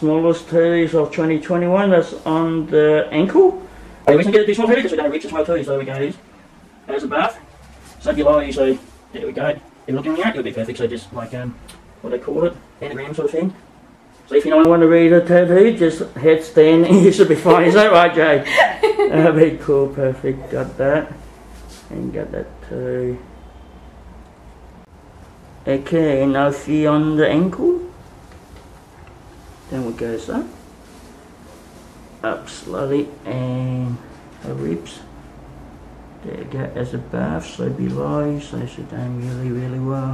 smallest titties of 2021. That's on the ankle. Okay, we can get a small titty because we're going to reach the small titty. So we go. There's a bath. So if you lie, so there we go. If you're looking at it, it'll be perfect. So just like um, what they call it, anagram sort of thing. So if you don't want to read a tattoo, just headstand and you should be fine. Is that right, Jay? That'd be cool. Perfect. Got that. And got that too. Okay, now fee on the ankle. Then we goes up. Up slowly and her ribs. There you go, as a bath, so below, so she done really, really well.